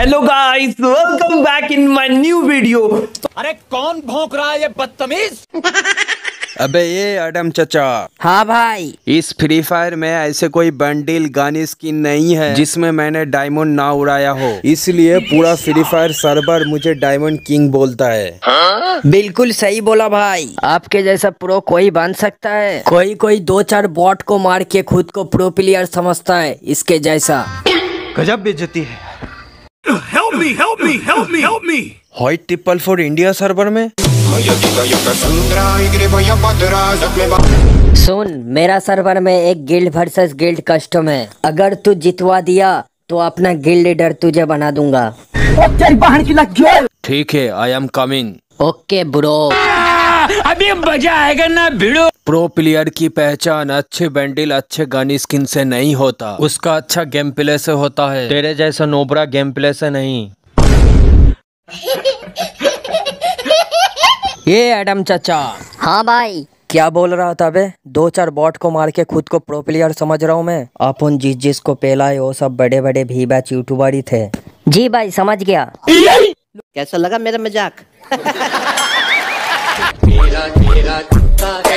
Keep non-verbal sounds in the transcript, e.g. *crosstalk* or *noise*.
Hello guys welcome back in my new video अरे कौन भौंक रहा है ये बदतमीज? अबे ये एडम चचा। हाँ भाई। इस फ्री फायर में ऐसे कोई बंडल गन स्किन नहीं है जिसमें मैंने डायमंड ना उड़ाया हो। इसलिए पूरा फ्री फायर सर्वर मुझे डायमंड किंग बोलता है। बिल्कुल सही बोला भाई। आपके जैसा प्रो कोई बन सकता है। कोई कोई दो चार बॉट को मार के खुद को प्रो प्लेयर समझता है इसके जैसा। गजब बेइज्जती है। White triple four India server में? सुन मेरा सर्वर में एक गिल्ड वर्सेस गिल्ड कस्टम है। अगर तू जितवा दिया तो अपना गिल्ड लीडर तुझे बना दूँगा। ठीक है I am coming okay bro अभी मज़ा आएगा ना भिड़ो। प्रो प्लेयर की पहचान अच्छे बैंडल अच्छे गन स्किन से नहीं होता। उसका अच्छा गेम प्ले से होता है। तेरे जैसा नोबरा गेम प्ले से नहीं। *laughs* ये एडम चचा। हाँ भाई। क्या बोल रहा था बे? दो चार बॉट को मार के खुद को प्रो प्लेयर समझ रहा हूँ मैं। अपन जिस जिस को पेला है वो सब बड़े बड़े भी बैच यूट्यूबर ही थे। जी भाई समझ गया। कैसा लगा मेरा मज़ाक? *laughs* तेरा तेरा कुत्ता